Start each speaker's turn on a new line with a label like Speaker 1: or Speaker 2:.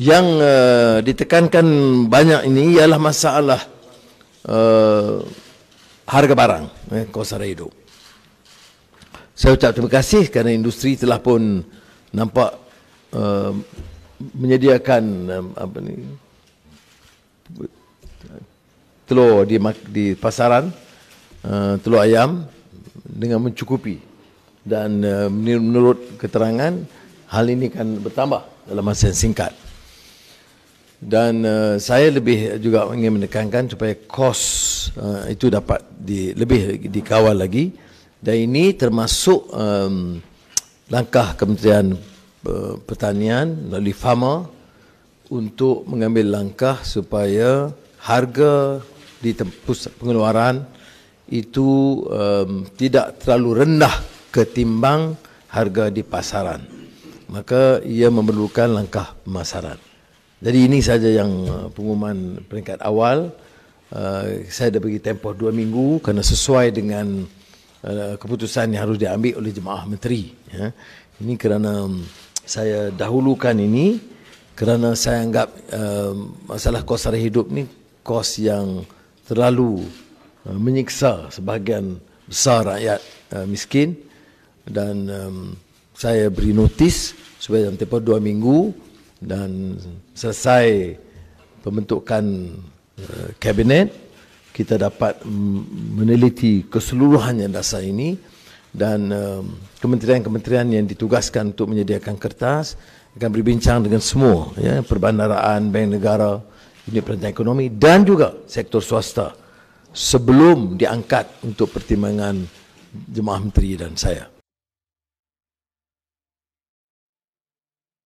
Speaker 1: Yang uh, ditekankan banyak ini ialah masalah uh, harga barang, eh, kos harga hidup. Saya ucap terima kasih kerana industri telah pun nampak uh, menyediakan um, apa ni telur di di pasaran uh, telur ayam dengan mencukupi dan uh, menurut keterangan hal ini akan bertambah dalam masa yang singkat dan uh, saya lebih juga ingin menekankan supaya kos uh, itu dapat di, lebih dikawal lagi dan ini termasuk um, langkah Kementerian uh, Pertanian melalui FAMA untuk mengambil langkah supaya harga di tempus pengeluaran itu um, tidak terlalu rendah ketimbang harga di pasaran. Maka ia memerlukan langkah pemasaran. Jadi ini saja yang uh, pengumuman peringkat awal. Uh, saya dah bagi tempoh dua minggu kerana sesuai dengan Uh, keputusan yang harus diambil oleh jemaah menteri. Ya. Ini kerana um, saya dahulukan ini kerana saya anggap uh, masalah kos sara hidup ni kos yang terlalu uh, menyiksa sebahagian besar rakyat uh, miskin dan um, saya beri notis supaya dalam tempoh dua minggu dan selesai pembentukan uh, kabinet kita dapat meneliti keseluruhannya dasar ini dan um, kementerian-kementerian yang ditugaskan untuk menyediakan kertas akan berbincang dengan semua ya perbandaraan bank negara unit perancangan ekonomi dan juga sektor swasta sebelum diangkat untuk pertimbangan jemaah menteri dan saya